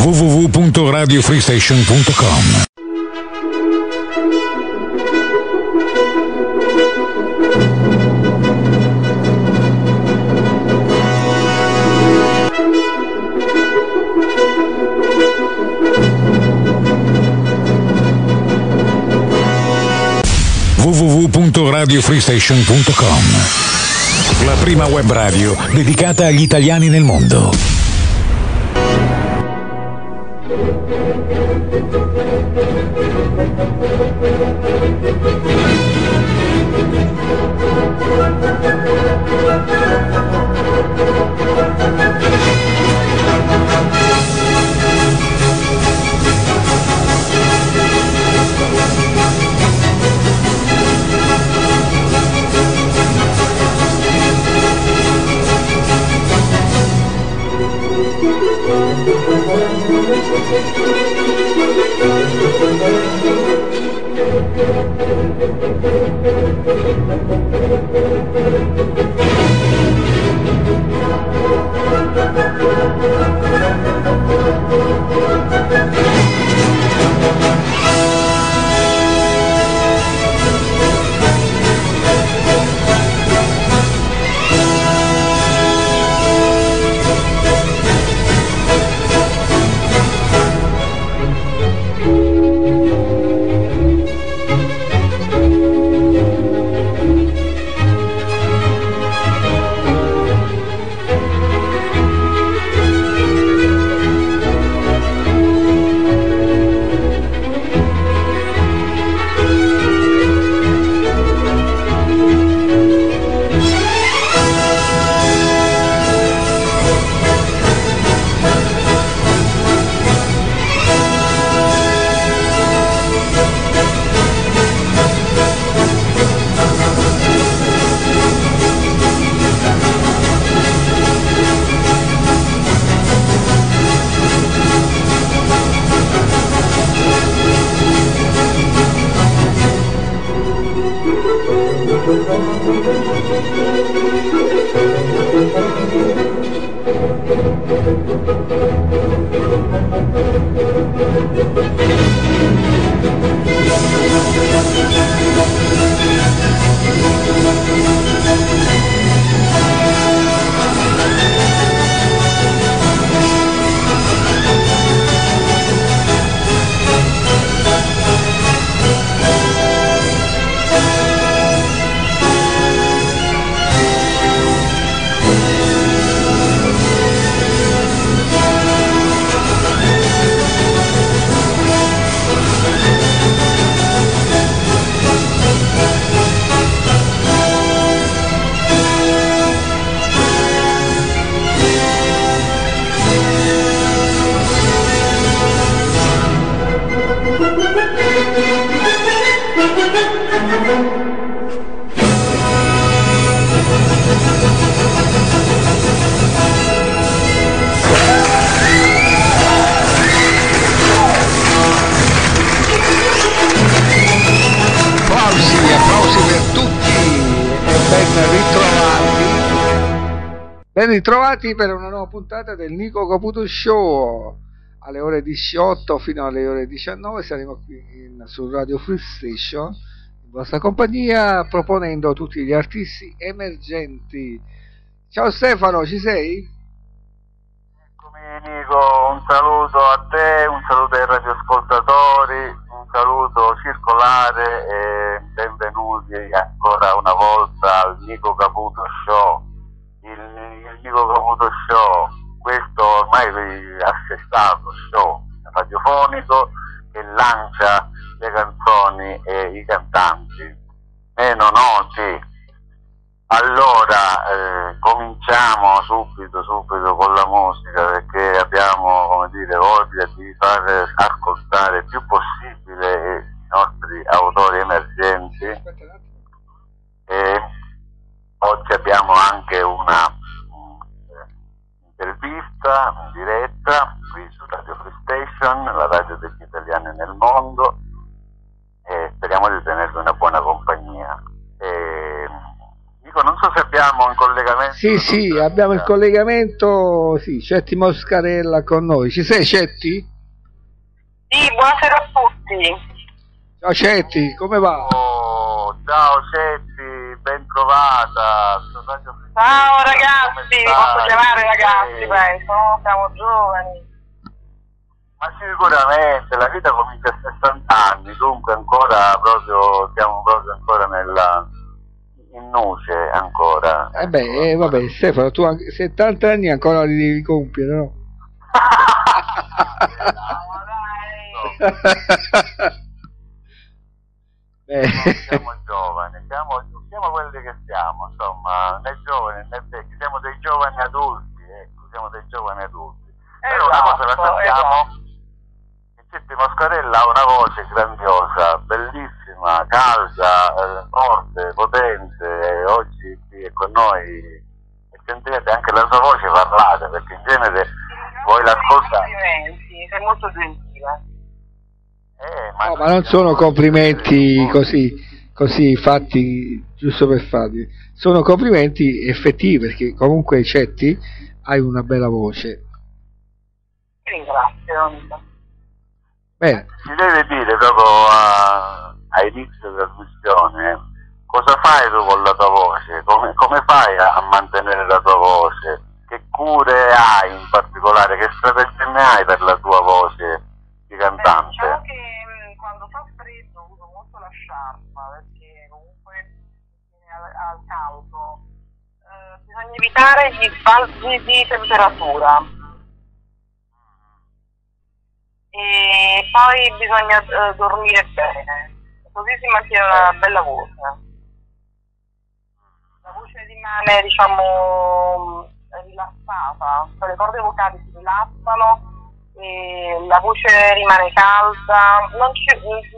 www.radiofreestation.com www.radiofreestation.com La prima web radio dedicata agli italiani nel mondo. Applausi, ritrovati. Ben ritrovati per una nuova puntata del Nico Caputo Show. Alle ore 18 fino alle ore 19 saremo qui in, su Radio Free Station in vostra compagnia proponendo tutti gli artisti emergenti. Ciao Stefano, ci sei? Eccomi Nico, un saluto a te, un saluto ai radioascoltatori, saluto circolare e benvenuti ancora una volta al Nico Caputo Show. Il, il Nico Caputo Show, questo ormai assestato show radiofonico che lancia le canzoni e i cantanti meno noti allora, eh, cominciamo subito, subito con la musica perché abbiamo, come dire, voglia di far ascoltare il più possibile i nostri autori emergenti e oggi abbiamo anche una mm, intervista in diretta qui su Radio Free Station, la radio degli italiani nel mondo e speriamo di tenervi una buona compagnia. E, Dico, non so se abbiamo un collegamento. Sì, sì, abbiamo il collegamento, sì, Cetti Moscarella con noi. Ci sei Cetti? Sì, buonasera a tutti. Ciao Cetti, come va? Oh, ciao Cetti, ben trovata. Ciao ragazzi, vi posso chiamare ragazzi, penso, no? siamo giovani. Ma sicuramente, la vita comincia a 60 anni, dunque ancora proprio, siamo proprio ancora nella, in nuce ancora. Eh beh, eh, vabbè, Stefano, tu anche 70 anni ancora li devi compiere, no? No, siamo giovani, siamo, siamo quelli che siamo, insomma, né giovani né vecchi, siamo dei giovani adulti, ecco, siamo dei giovani adulti. Però una cosa la Esatto, sappiamo, esatto. che Cetti Moscarella ha una voce grandiosa, bellissima, calda, eh, forte, potente, e oggi qui è con noi e sentirete anche la sua voce parlata, perché in genere voi l'ascoltate. Complimenti, sei molto gentile. Eh, No, ma non sono complimenti così, così fatti giusto per farli, sono complimenti effettivi perché comunque Cetti hai una bella voce. Ti ringrazio. Bene, Si deve dire proprio a, a inizio della trasmissione cosa fai tu con la tua voce, come, come fai a, a mantenere la tua voce, che cure hai in particolare, che strategie ne hai per la tua voce di Eh, diciamo cantante? che mh, quando fa freddo uso molto la sciarpa perché comunque al, al caldo. Eh, bisogna evitare gli sbalzi di temperatura. E poi bisogna eh, dormire bene, così si mantiene una bella voce. La voce rimane, diciamo, rilassata, cioè le corde vocali si rilassano la voce rimane calda.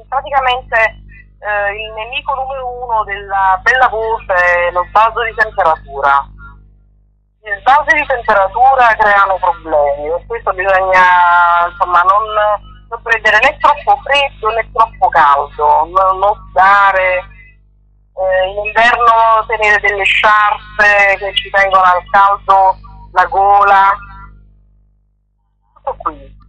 Praticamente eh, il nemico numero uno della bella voce è lo sbalzo di temperatura. Gli sbalzi di temperatura creano problemi, per questo bisogna insomma non, non prendere né troppo freddo né troppo caldo, non, non stare. Eh, in inverno tenere delle sciarpe che ci tengono al caldo la gola. Tutto qui.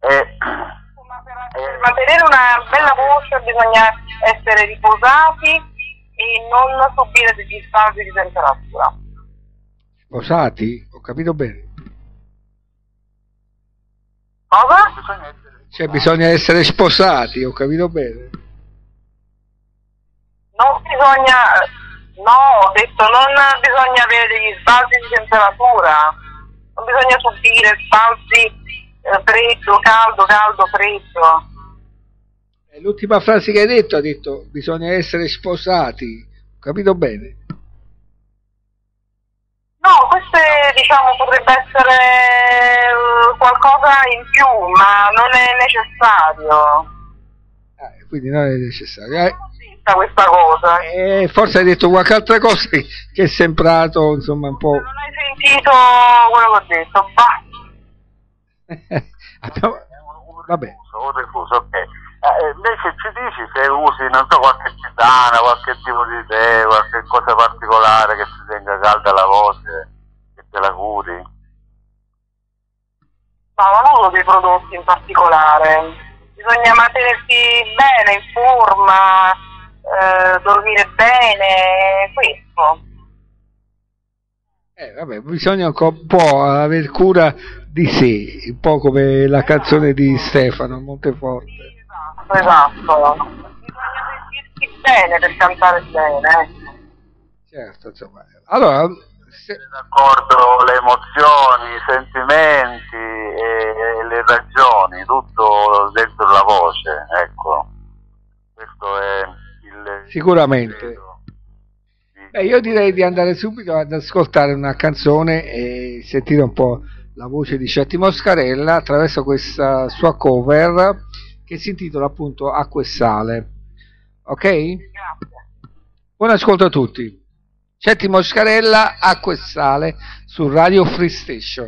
E, Insomma, per, per mantenere una bella voce bisogna essere riposati e non subire degli sbalzi di temperatura. sposati? Ho capito bene. Cosa? bisogna essere Cioè bisogna essere sposati, ho capito bene. Non bisogna, no, ho detto non bisogna avere degli sbalzi di temperatura, non bisogna subire sbalzi eh, freddo, caldo, caldo, freddo. E L'ultima frase che hai detto ha detto bisogna essere sposati, ho capito bene. No, questo diciamo potrebbe essere eh, qualcosa in più, ma non è necessario. Ah, quindi non è necessario. Eh, questa cosa. eh, forse hai detto qualche altra cosa che, è sembrato insomma un po'... Non hai sentito quello che ho detto, basta. Abbiamo- Vabbè. refuso, un refuso, ok. Eh, invece ci dici se usi, non so, qualche tisana, qualche tipo di tè, qualche cosa particolare che ti tenga calda la voce, che te la curi? No, non uso dei prodotti in particolare. Bisogna mantenersi bene, in forma, eh, dormire bene, questo. Eh, vabbè, bisogna un po' aver cura di sé, un po' come la canzone di Stefano Monteforte. Esatto, esatto. Bisogna sentirsi bene per cantare bene. ecco. Certo, insomma. Allora, se- D'accordo, le emozioni, i sentimenti e, e le ragioni, tutto dentro la voce, ecco. Questo è il... Sicuramente. di- beh, io direi di andare subito ad ascoltare una canzone e sentire un po' la voce di Cetti Moscarella attraverso questa sua cover che si intitola appunto Acqua e Sale. Ok? Grazie. Buon ascolto a tutti. Cetti Moscarella, Acqua e Sale su Radio Free Station.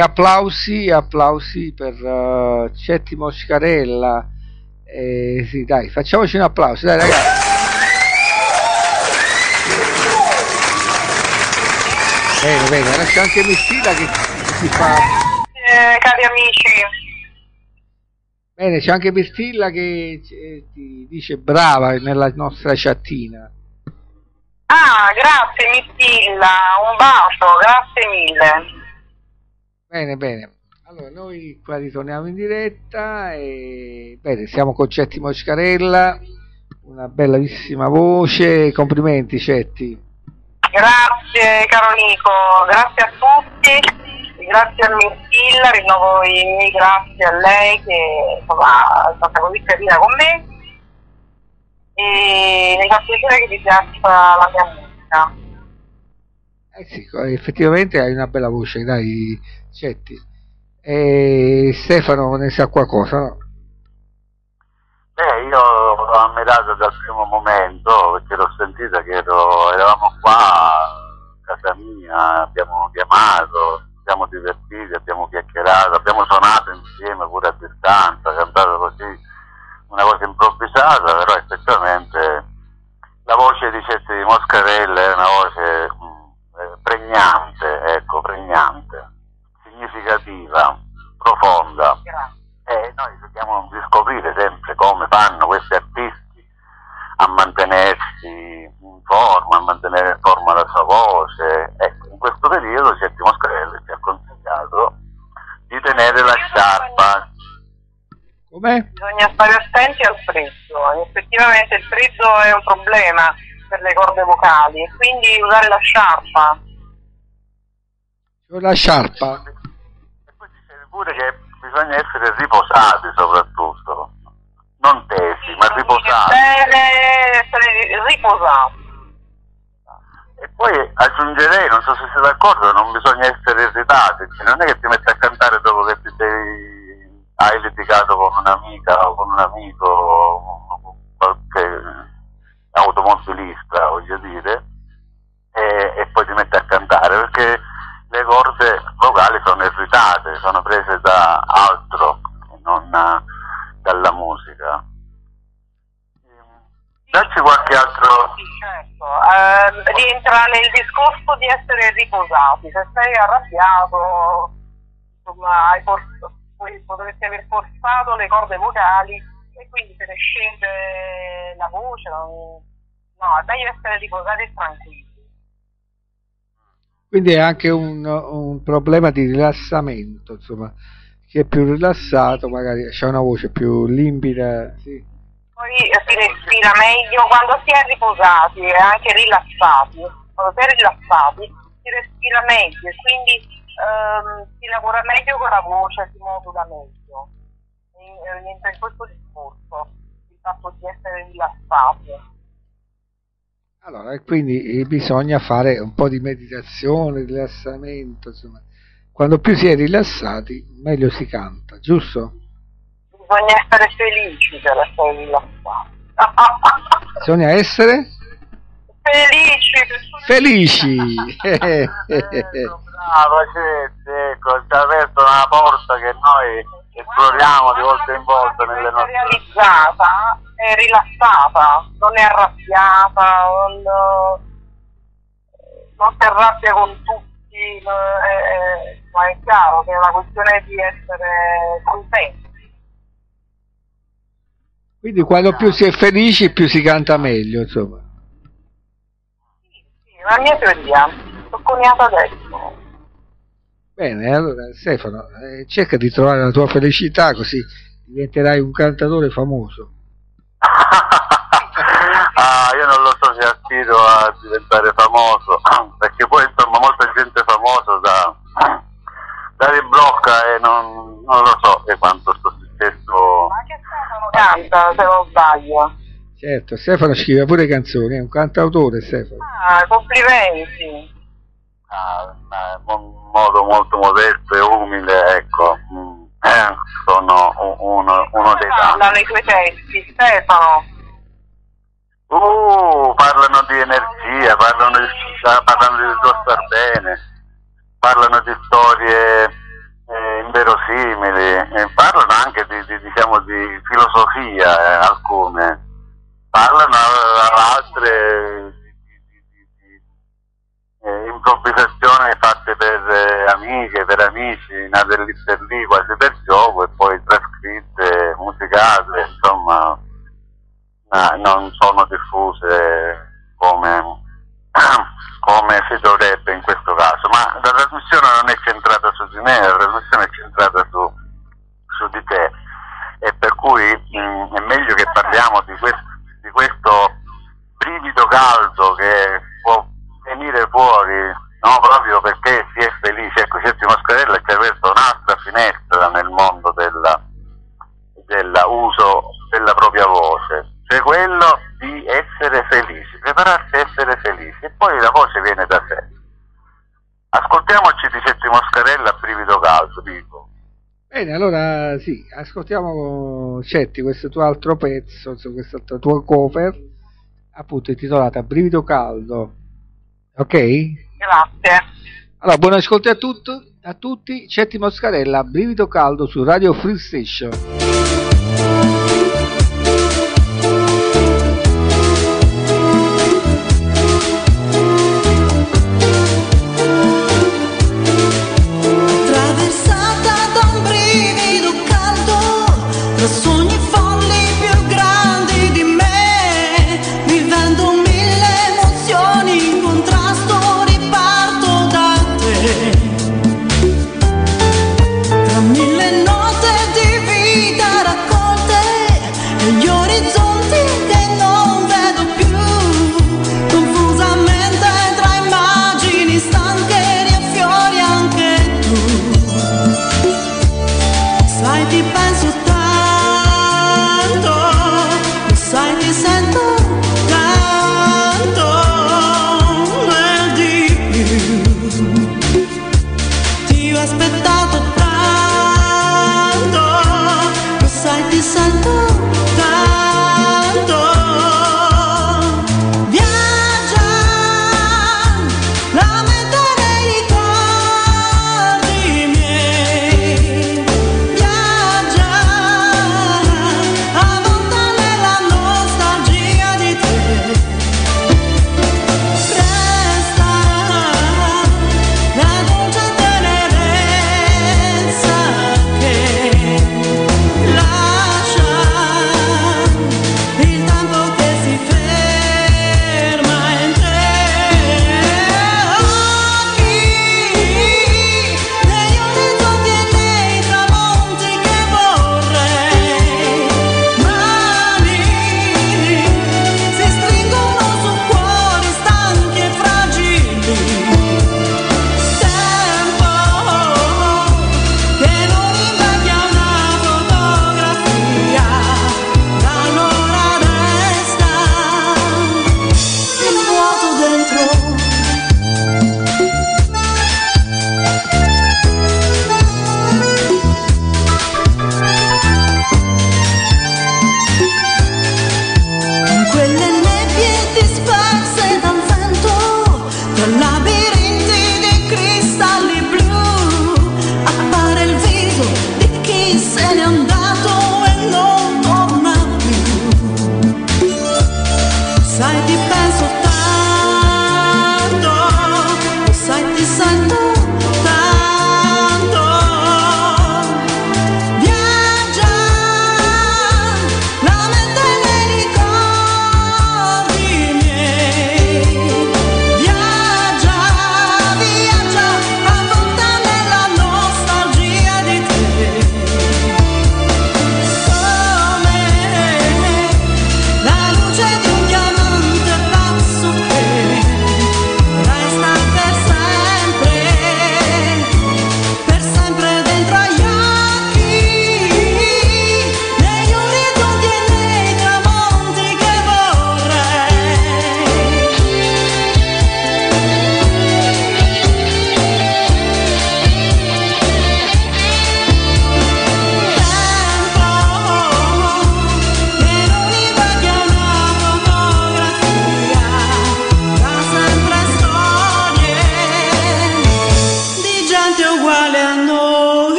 applausi applausi per eh, uh, Cetti Moscarella eh, sì dai facciamoci un applauso dai ragazzi. Bene bene adesso c'è anche Messina che si fa. Eh, cari amici. Bene, c'è anche Bestilla che eh, ti dice brava nella nostra chattina. Ah, grazie Mistilla, un bacio, grazie mille. Bene, bene. Allora, noi qua ritorniamo in diretta e bene, siamo con Cetti Moscarella, una bellissima voce, complimenti Cetti. Grazie caro Nico, grazie a tutti, grazie a Mirtilla, rinnovo i miei grazie a lei che insomma, è stata così carina con me e mi fa piacere che ti piaccia la mia musica. Eh sì, effettivamente hai una bella voce, dai, Cetti. E Stefano ne sa qualcosa, no? Beh, io l'ho ammirato dal primo momento perché l'ho sentita che ero, eravamo qua a casa mia, abbiamo chiamato, siamo divertiti, abbiamo chiacchierato, abbiamo suonato insieme pure a distanza, cantato così, una cosa improvvisata, però effettivamente la voce di Cetti di Moscarella è una voce mh, eh, pregnante, ecco, pregnante, significativa, profonda. E noi cerchiamo di scoprire sempre come fanno questi artisti a mantenersi in forma, a mantenere in forma la sua voce. Ecco, in questo periodo Cetti Moscarelli ci ha consigliato di tenere la sciarpa. Com'è? Bisogna stare attenti al freddo, effettivamente il freddo è un problema per le corde vocali, e quindi usare la sciarpa. La sciarpa. Pure che bisogna essere riposati soprattutto, non tesi, ma riposati. Bene essere riposati. E poi aggiungerei, non so se siete d'accordo, non bisogna essere irritati, non è che ti metti a cantare dopo che ti sei, hai litigato con un'amica o con un amico o qualche automobilista, voglio dire, sono prese da altro che non eh, dalla musica. Dacci qualche altro Sì, certo. Ehm, rientra nel discorso di essere riposati. Se sei arrabbiato, insomma, hai forz- poi potresti aver forzato le corde vocali e quindi se ne scende la voce. non- No, è meglio essere riposati e tranquilli. Quindi è anche un, un problema di rilassamento, insomma. Chi è più rilassato magari ha una voce più limpida. Sì. Poi eh, si respira meglio quando si è riposati e anche rilassati. Quando si è rilassati si respira meglio e quindi ehm, si lavora meglio con la voce, si modula meglio. E, rientra in questo discorso il fatto di essere rilassati. Allora, e quindi eh, bisogna fare un po' di meditazione, rilassamento, insomma. Quando più si è rilassati, meglio si canta, giusto? Bisogna essere felici per essere rilassati. Bisogna essere felici felici. Ecco, bravo, Cetti, ecco, ci ha aperto una porta che noi esploriamo di volta in volta nelle nostre realizzata è rilassata, non è arrabbiata, non, non si arrabbia con tutti, no, è, è- ma è chiaro che è una questione di essere contenti. Quindi quando più si è felici, più si canta meglio, insomma. Sì, è la mia teoria, l'ho coniata adesso. Bene, allora Stefano, eh, cerca di trovare la tua felicità così diventerai un cantatore famoso. ah, io non lo so se aspiro a diventare famoso, perché poi insomma molta gente famosa da, da riblocca e non, non lo so che quanto sto successo. Ma anche Stefano canta, se non sbaglio. Certo, Stefano scrive pure canzoni, è un cantautore Stefano. Ah, complimenti. Ah, in mo- modo molto modesto e umile, ecco, mm, eh, sono uno, uno dei tanti. Parlano i tuoi testi, Stefano. Uh, parlano di energia, parlano di, parlano di tuo star bene, parlano di storie eh, inverosimili, e parlano anche di, di, diciamo, di filosofia, eh, alcune. Parlano eh, altre eh, improvvisazioni fatte per eh, amiche, per amici, nate lì per lì, quasi per gioco, e poi trascritte, musicate, insomma ma non sono diffuse come, come si dovrebbe in questo caso. Ma la trasmissione non è centrata su di me, la trasmissione è centrata su, su di te e per cui mh, è meglio che parliamo di, quest- di questo brivido caldo che può venire fuori, no? proprio perché si è felice. Ecco, Certi Mascarella ci ha aperto un'altra finestra nel mondo dell'uso della propria voce, cioè quello di essere felici, prepararsi a essere felici e poi la voce viene da sé. Ascoltiamoci di Certi Mascarella a brivido caldo, dico. Bene, allora sì, ascoltiamo Cetti, questo tuo altro pezzo, questa tua cover, appunto intitolata Brivido Caldo. Ok? Grazie. Allora, buon ascolto a, tutto, a tutti. Cetti Moscarella, brivido caldo su Radio Free Station.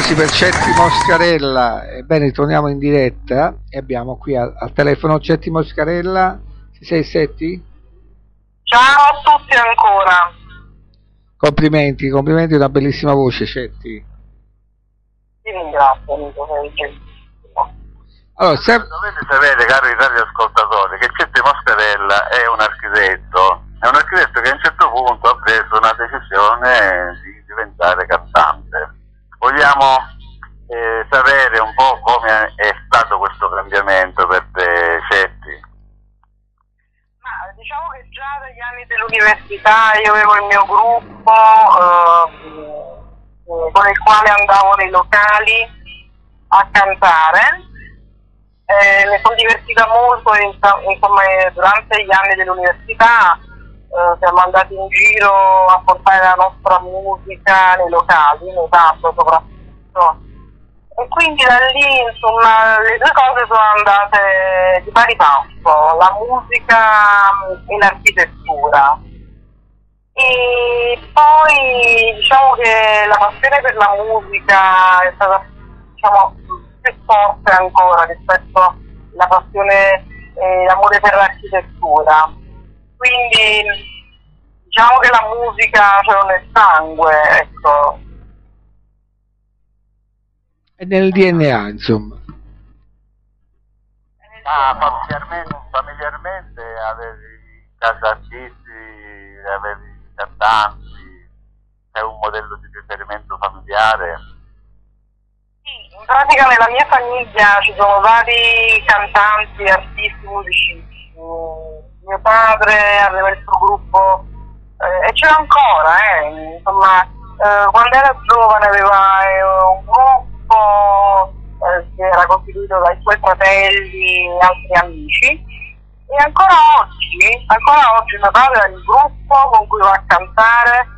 Applausi per Cetti Moscarella. Ebbene, torniamo in diretta e abbiamo qui al, al telefono Cetti Moscarella. Ci sei, Cetti? Ciao a tutti ancora. Complimenti, complimenti, una bellissima voce, Cetti. Ti ringrazio, amico, allora, se... Dovete sapere, cari radioascoltatori, che Cetti Moscarella è un architetto, è un architetto che a un certo punto ha preso una decisione di diventare cantante Vogliamo eh, sapere un po' come è stato questo cambiamento per te, Cetti? Ma, diciamo che già dagli anni dell'università io avevo il mio gruppo ehm, eh, con il quale andavo nei locali a cantare. Eh, mi sono divertita molto insomma, eh, durante gli anni dell'università eh, siamo andati in giro a portare la nostra musica nei locali, pub soprattutto. E quindi da lì insomma le due cose sono andate di pari passo, la musica e l'architettura. E poi diciamo che la passione per la musica è stata diciamo, più forte ancora rispetto alla passione e l'amore per l'architettura quindi diciamo che la musica ce l'ho nel sangue, ecco. È nel DNA, insomma. Ah, familiarmente, familiarmente avevi casa artisti, avevi cantanti, è un modello di riferimento familiare? Sì, in pratica nella mia famiglia ci sono vari cantanti, artisti, musicisti mio padre aveva il suo gruppo eh, e l'ha ancora, eh. insomma, eh, quando era giovane aveva eh, un gruppo eh, che era costituito dai suoi fratelli e altri amici e ancora oggi, ancora oggi mio padre ha il gruppo con cui va a cantare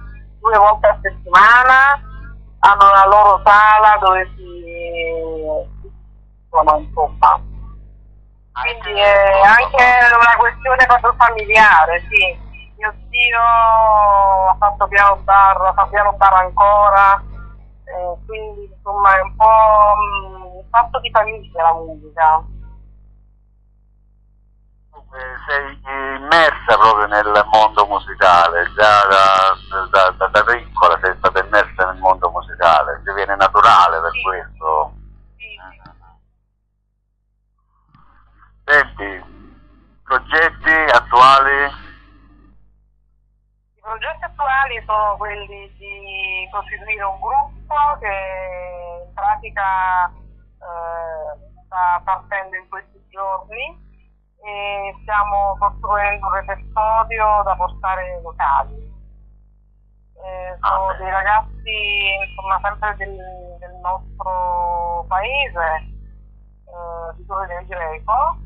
due volte a settimana, hanno la loro sala dove si insomma, insomma quindi è anche una questione proprio familiare, sì. Mio zio ha fatto piano bar, fa piano bar ancora, eh, quindi insomma è un po' mm, un fatto di famiglia la musica. Sei immersa proprio nel mondo musicale, già da, da, da, da sono quelli di costituire un gruppo che in pratica eh, sta partendo in questi giorni e stiamo costruendo un repertorio da portare nei locali. Eh, sono Ah, dei ragazzi insomma sempre del, del nostro paese, eh, di Torre del Greco,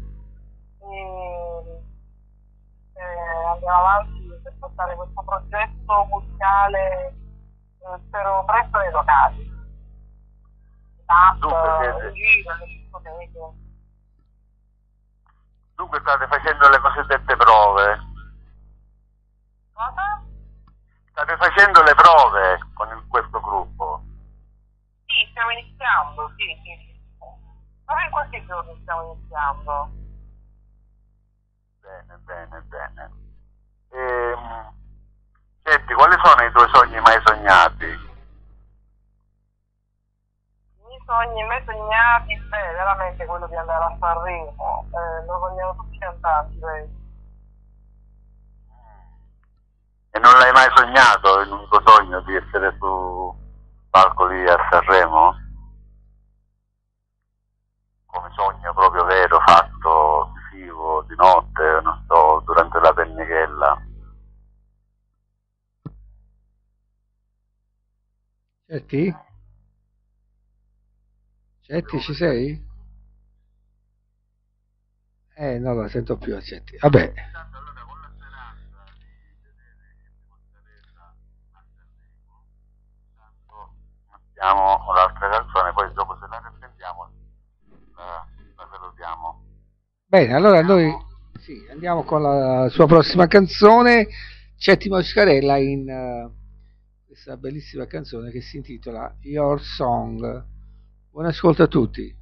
e eh, andiamo avanti per portare questo progetto musicale eh, spero presto nei locali. Dunque, siete- giro, discoteche. Dunque state facendo le cosiddette prove? Cosa? State facendo le prove con il- questo gruppo? Sì, stiamo iniziando, sì, sì. Proprio in questi giorni stiamo iniziando. Bene, bene, bene. Ehm, senti, quali sono i tuoi sogni mai sognati? I miei sogni mai sognati, beh, veramente quello di andare a Sanremo. Eh, lo vogliamo tutti i cantanti, vedi? E non l'hai mai sognato un tuo sogno di essere su palco lì a Sanremo? Come sogno proprio vero, fatto visivo, di notte, non so, durante la pennichella. Cetti? Cetti, ci sei? Eh, non la sento più a Cetti. Vabbè, Allora, con la speranza di vedere Mozzarella a Sanremo, mettiamo l'altra canzone, poi dopo se la riprendiamo la, la salutiamo. bene, allora noi sì, andiamo con la sua prossima canzone, Cetti Moscarella in eh, questa bellissima canzone che si intitola Your Song. Buon ascolto a tutti.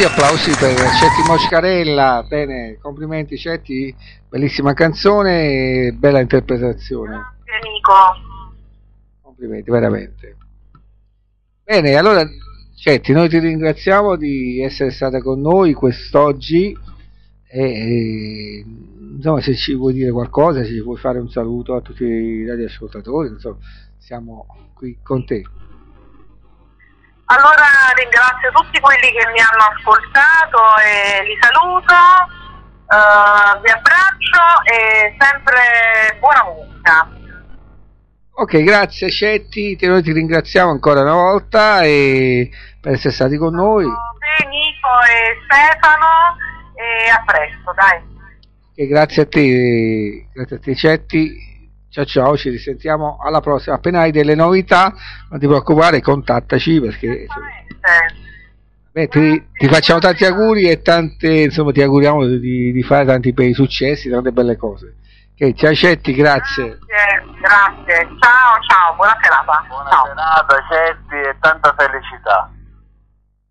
Applausi, applausi per Cetti Moscarella, bene, complimenti Cetti, bellissima canzone e bella interpretazione. Grazie Nico. Complimenti, veramente. Bene, allora Cetti, noi ti ringraziamo di essere stata con noi quest'oggi e, e insomma se ci vuoi dire qualcosa, se ci vuoi fare un saluto a tutti i radioascoltatori, insomma, siamo qui con te. Allora ringrazio tutti quelli che mi hanno ascoltato e li saluto, eh, vi abbraccio e sempre buona musica. Ok, grazie Cetti, te- noi ti ringraziamo ancora una volta e per essere stati con noi. Te, Nico e Stefano e a presto, dai. E grazie a te, grazie a te Cetti. Ciao ciao, ci risentiamo alla prossima. Appena hai delle novità, non ti preoccupare, contattaci perché beh, ti, ti facciamo tanti auguri e tante, insomma, ti auguriamo di, di fare tanti bei successi, tante belle cose. Ok, ciao Cetti, grazie. Grazie, grazie. Ciao, ciao, buona serata. Buona Ciao. serata, Cetti e tanta felicità.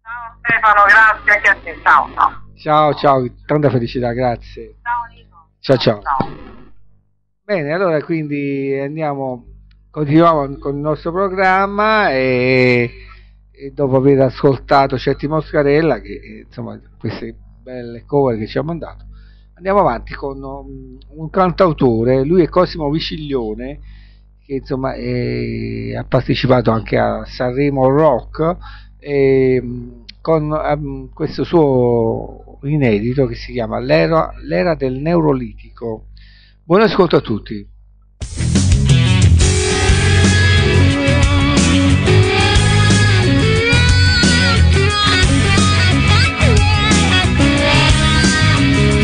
Ciao Stefano, grazie anche a te. Ciao, ciao. Ciao ciao, tanta felicità, grazie. Ciao Nico. Ciao ciao. Ciao. Bene, allora quindi andiamo, continuiamo con il nostro programma e, e dopo aver ascoltato Cetti Moscarella, che eh, insomma queste belle cover che ci ha mandato, andiamo avanti con um, un cantautore, lui è Cosimo Viciglione, che insomma è- ha partecipato anche a Sanremo Rock e, um, con um, questo suo inedito che si chiama L'era, l'era del neurolitico. Buon ascolto a tutti.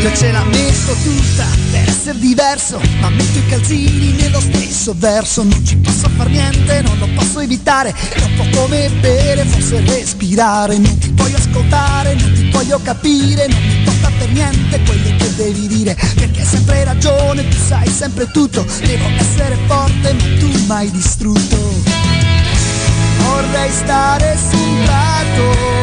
Io ce la metto tutta essere diverso, ma metto i calzini nello stesso verso. Non ci posso far niente, non lo posso evitare. È un po' come bere, forse respirare. Non ti voglio ascoltare, non ti voglio capire, non mi importa per niente quello che devi dire. Perché hai sempre ragione, tu sai sempre tutto. Devo essere forte, ma tu m'hai distrutto. Vorrei stare su un prato,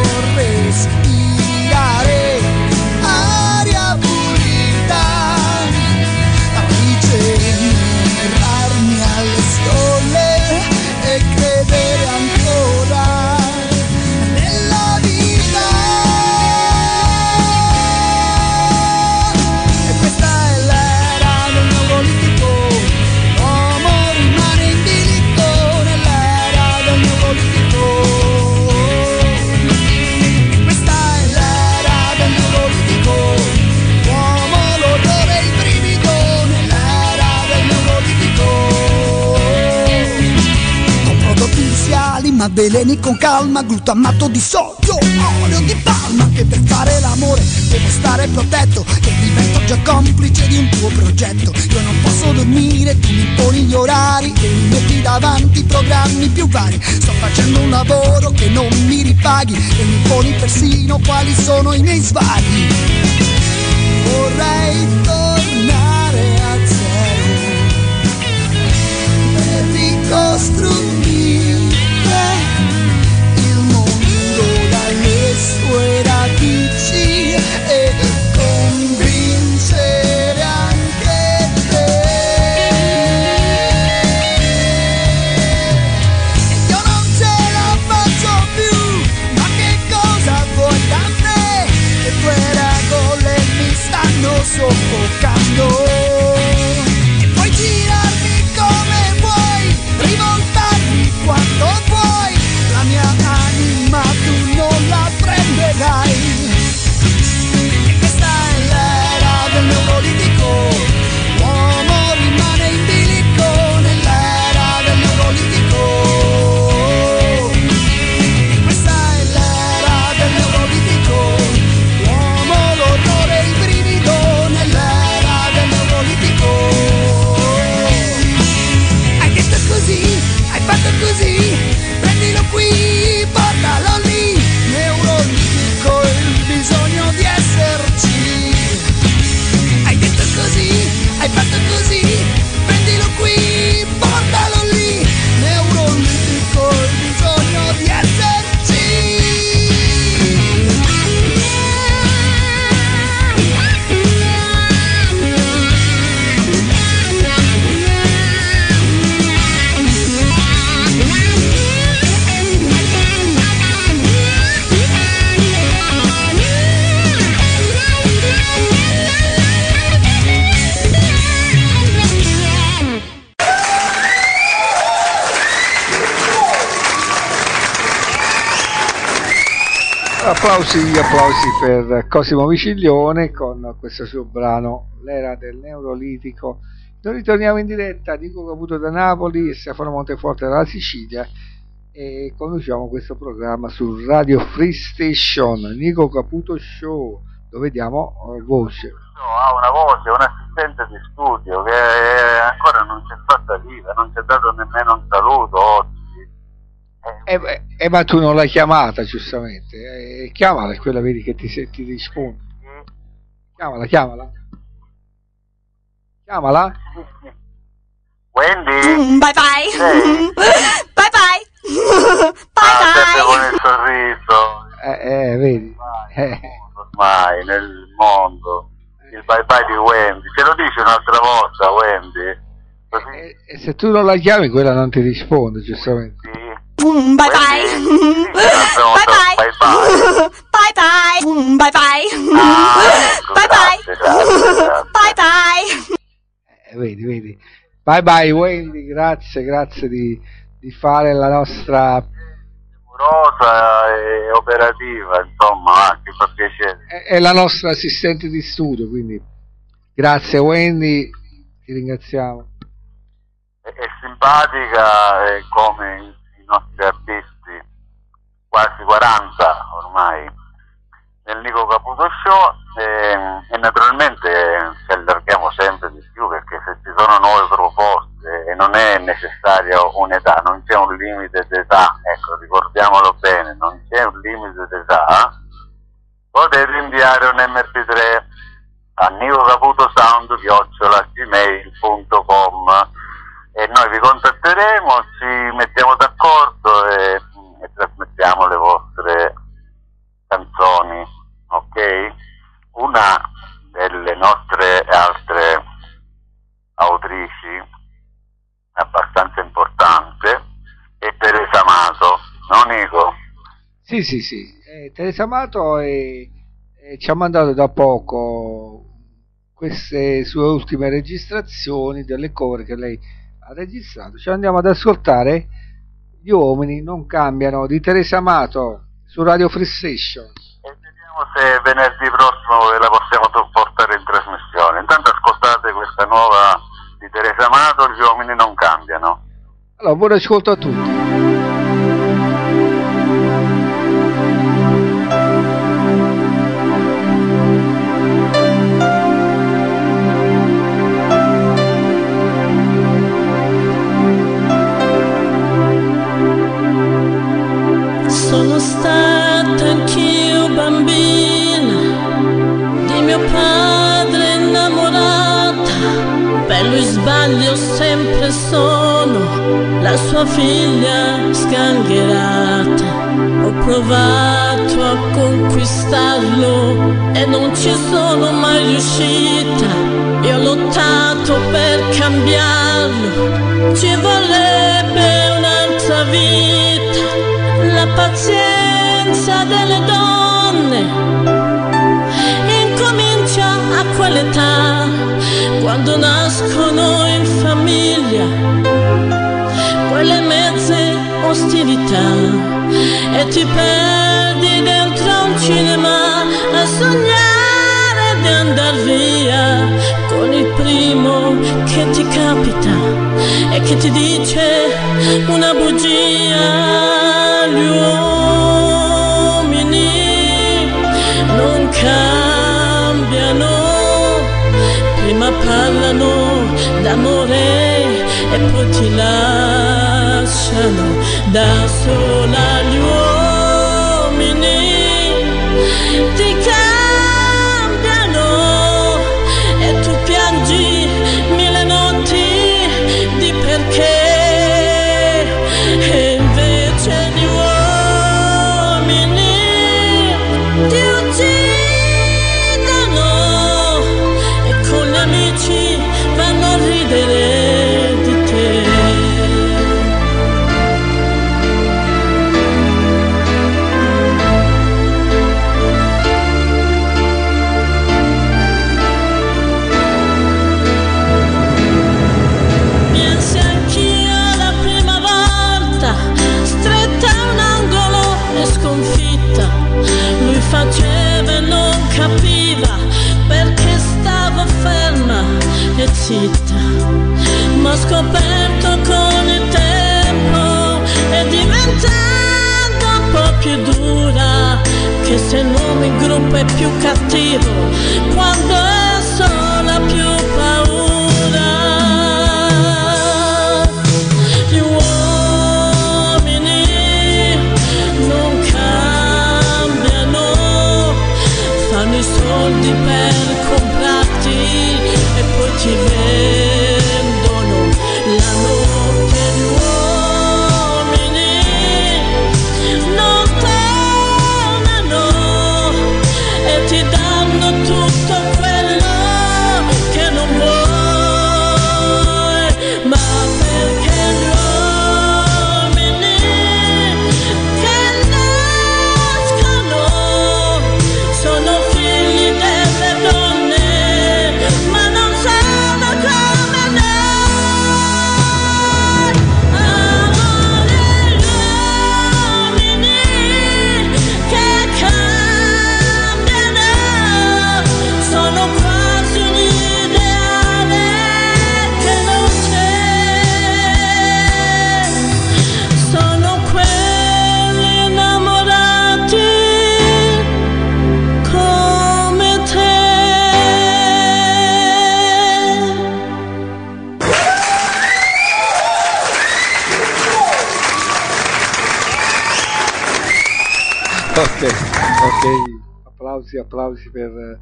veleni con calma glutamato di sodio olio di palma che per fare l'amore devo stare protetto e divento già complice di un tuo progetto. Io non posso dormire tu mi imponi gli orari e mi metti davanti programmi più vari. Sto facendo un lavoro che non mi ripaghi e mi imponi persino quali sono i miei svaghi. Vorrei tornare a zero per ricostruire sofocando. E foi tirando. Applausi, applausi per Cosimo Viciglione con questo suo brano L'era del neurolitico. Noi ritorniamo in diretta, Nico Caputo da Napoli e Stefano Monteforte dalla Sicilia e conduciamo questo programma su Radio Free Station, Nico Caputo Show, dove diamo eh, voce. Ha una voce, un assistente di studio che ancora non si è fatta viva, non ci ha dato nemmeno un saluto oggi. Eh, eh, ma tu non l'hai chiamata giustamente, eh, chiamala, è quella vedi che ti, ti risponde. Chiamala, chiamala. Chiamala. Wendy? Mm, bye bye. Sì. bye bye. bye Ah, sempre con bye. il sorriso. Eh, eh, vedi. Eh, Ormai nel mondo. Il bye bye di Wendy. Ce lo dici un'altra volta, Wendy? Così e, e se tu non la chiami, quella non ti risponde, giustamente. Sì. Mm, bye bye. Wendy, un'altra Bye volta, bye. bye bye. Bye bye. Mm, Bye bye. Ah, ecco, Bye bye. grazie, grazie, grazie. Bye bye. Eh, vedi, vedi. Bye bye Wendy, grazie, grazie di, di fare la nostra... Amorosa e operativa, insomma, ah, ti fa piacere. È, è la nostra assistente di studio, quindi grazie Wendy, ti ringraziamo. È, è simpatica eh, come i, nostri artisti, quasi 40 ormai, nel Nico Caputo Show e, e naturalmente ci allarghiamo sempre di più perché se ci sono nuove proposte e non è necessaria un'età, non c'è un limite d'età, ecco ricordiamolo bene, non c'è un limite d'età, potete inviare un mp3 a nicocaputosound.gmail.com e noi vi contatteremo, ci mettiamo d'accordo e, e trasmettiamo le vostre canzoni, ok? Una delle nostre altre autrici abbastanza importante è Teresa Amato, no Nico? Sì, sì, sì. Eh, Teresa Amato eh, eh, ci ha mandato da poco queste sue ultime registrazioni delle cover che lei ha registrato. Ci andiamo ad ascoltare Gli uomini non cambiano di Teresa Amato su Radio Free Station. E vediamo se venerdì prossimo ve la possiamo portare in trasmissione. Intanto ascoltate questa nuova di Teresa Amato, Gli uomini non cambiano. Allora, buon ascolto a tutti. Applausi, applausi per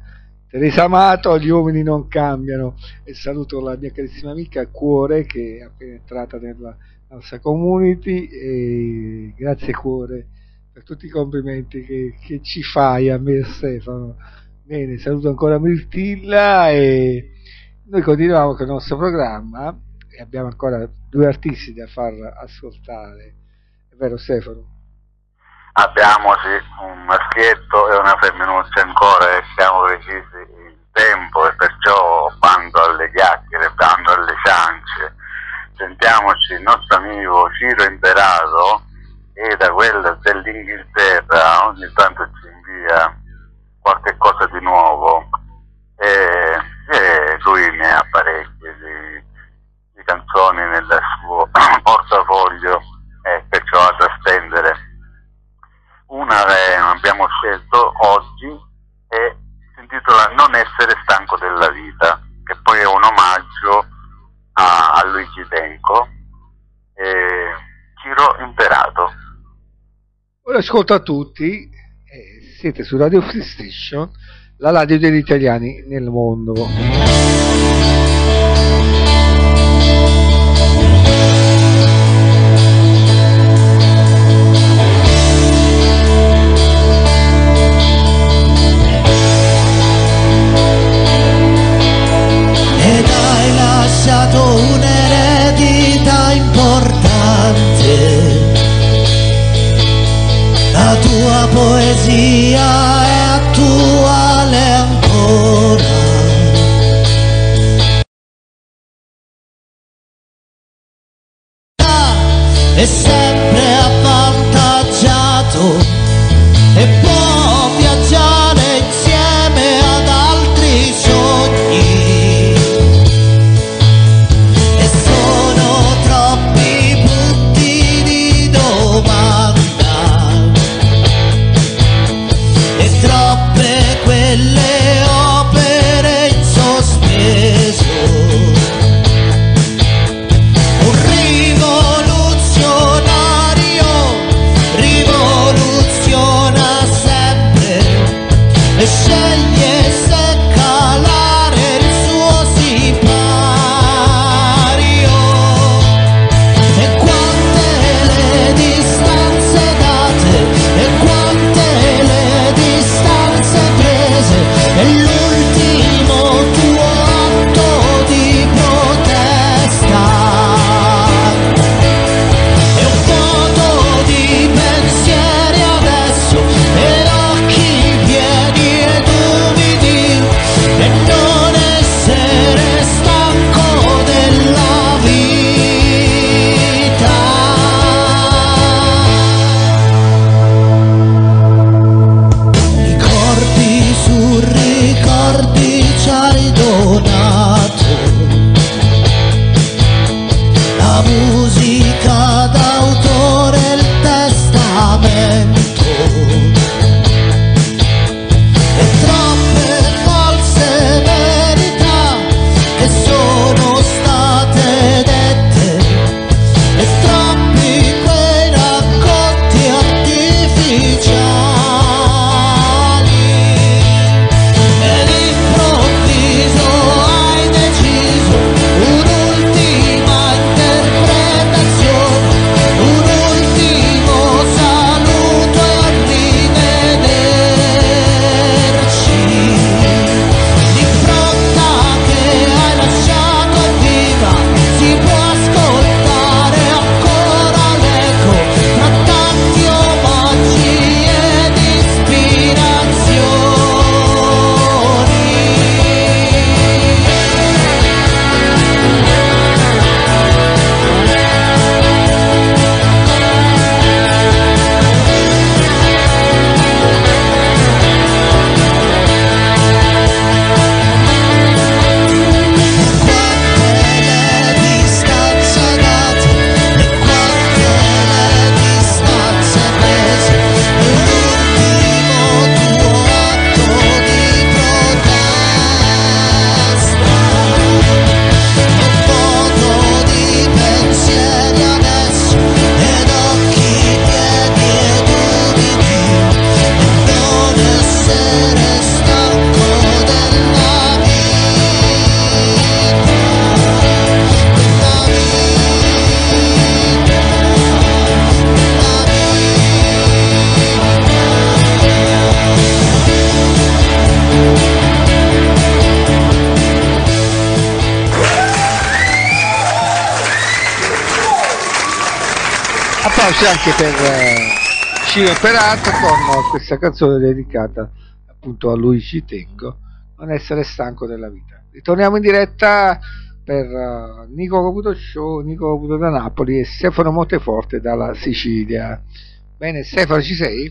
Teresa Amato, gli uomini non cambiano e saluto la mia carissima amica Cuore che è appena entrata nella nostra community e grazie Cuore per tutti i complimenti che, che ci fai a me e Stefano. Bene, saluto ancora Mirtilla e noi continuiamo con il nostro programma e abbiamo ancora due artisti da far ascoltare. È vero Stefano? Abbiamo un maschietto e una femminuccia ancora e siamo precisi in tempo e perciò bando alle chiacchiere, bando alle ciance. Sentiamoci il nostro amico Ciro Imperato e da quella dell'Inghilterra ogni tanto ci invia qualche cosa di nuovo e, e lui ne ha parecchie di, di canzoni nel suo portafoglio e perciò vado a stendere una che abbiamo scelto oggi e si intitola Non essere stanco della vita, che poi è un omaggio a, a Luigi Tenco e Ciro Imperato. Ora ascolto a tutti, eh, siete su Radio Free Station, la radio degli italiani nel mondo. Applausi anche per eh, Ciro e Perato con questa canzone dedicata appunto a lui ci tengo, non essere stanco della vita. Ritorniamo in diretta per uh, Nico Caputo Show, Nico Caputo da Napoli e Stefano Monteforte dalla Sicilia. Bene, Stefano, ci sei?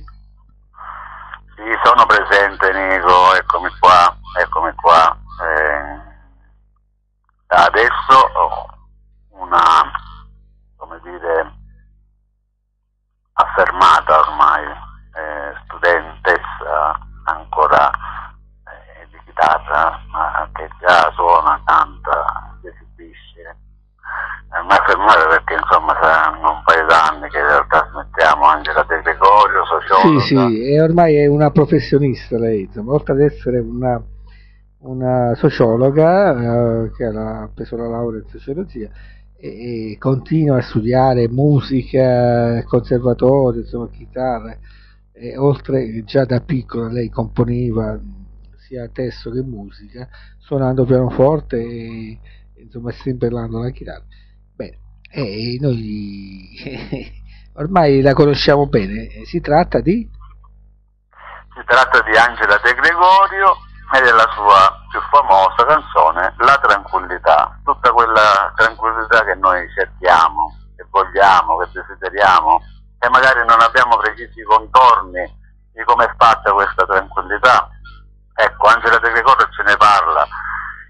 Sì, sono presente Nico, eccomi qua, eccomi qua. Eh, adesso ho una, come dire, affermata ormai, eh, studentessa ancora eh, di chitarra, ma che già suona, canta, si esibisce. Eh, ma affermata perché insomma saranno un paio d'anni che trasmettiamo Angela De Gregorio, sociologa. Sì, sì, e ormai è una professionista lei, insomma, oltre ad essere una, una sociologa eh, che ha preso la laurea in sociologia e, continua a studiare musica, conservatorio, insomma, chitarra, e oltre già da piccola lei componeva sia testo che musica, suonando pianoforte e insomma strimpellando la chitarra. Bene, e noi ormai la conosciamo bene, si tratta di... Si tratta di Angela De Gregorio e della sua più famosa canzone La tranquillità, tutta quella tranquillità che noi cerchiamo, che vogliamo, che desideriamo e magari non abbiamo precisi contorni di come è fatta questa tranquillità. Ecco, Angela De Gregorio ce ne parla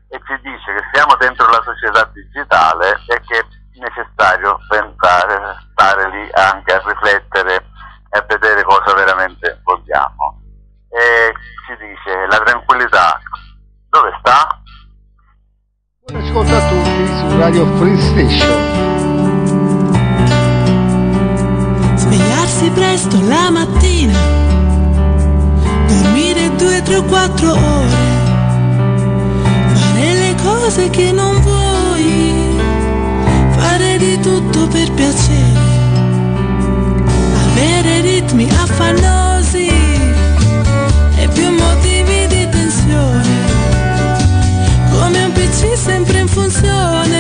e ci dice che siamo dentro la società digitale e che è necessario pensare, stare lì anche a riflettere e a vedere cosa veramente vogliamo. E ci dice la tranquillità dove sta? Buon ascolto a tutti su Radio Free Station. Svegliarsi presto la mattina, dormire due, tre o quattro ore, fare le cose che non vuoi, fare di tutto per piacere, avere ritmi affannosi PC sempre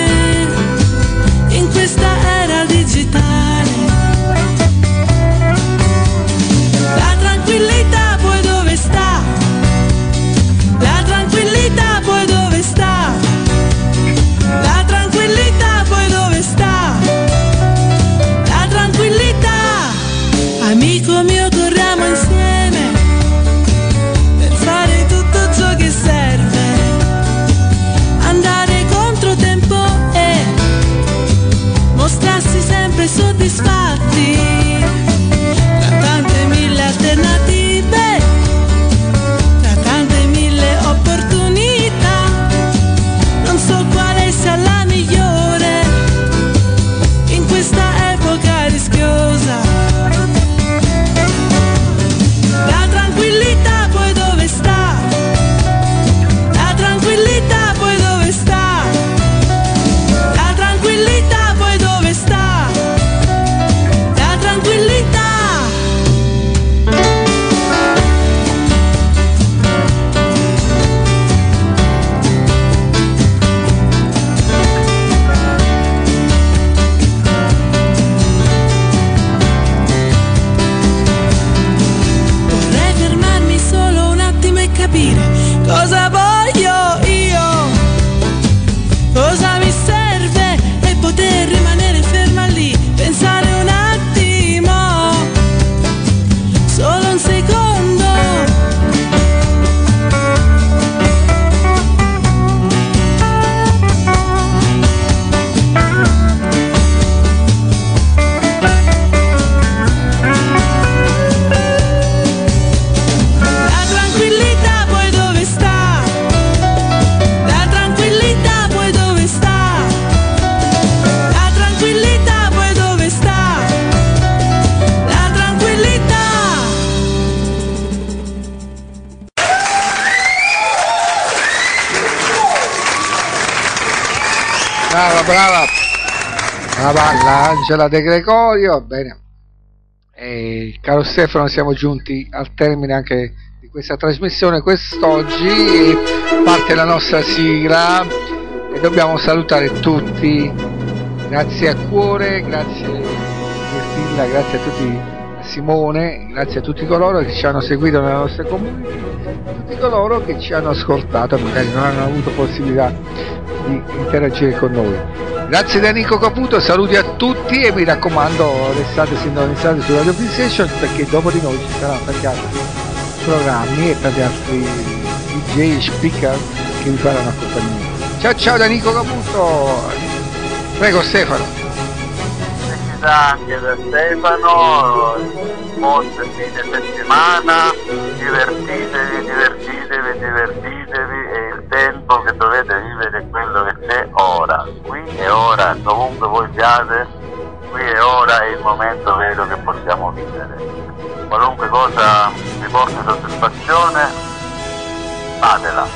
Brava l'Angela De Gregorio, bene. E, caro Stefano, siamo giunti al termine anche di questa trasmissione quest'oggi. Parte la nostra sigla e dobbiamo salutare tutti. Grazie a cuore, grazie divertiti Camilla, grazie a tutti a Simone, grazie a tutti coloro che ci hanno seguito nella nostra community, tutti coloro che ci hanno ascoltato magari non hanno avuto possibilità di interagire con noi. Grazie da Nico Caputo, saluti a tutti e mi raccomando restate sintonizzati su Radio PlayStation perché dopo di noi ci saranno tanti altri programmi e tanti altri DJ speaker che vi faranno compagnia. Ciao ciao da Nico Caputo, prego Stefano. anche da Stefano, buon fine settimana, divertitevi, divertitevi, divertitevi e tempo che dovete vivere quello che c'è ora, qui e ora, dovunque voi siate, qui e ora è il momento vero che possiamo vivere. Qualunque cosa vi porti soddisfazione, fatela.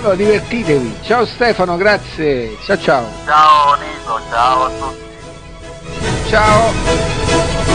Allora divertitevi. Ciao Stefano, grazie. Ciao ciao. Ciao Nico, ciao a tutti. Ciao.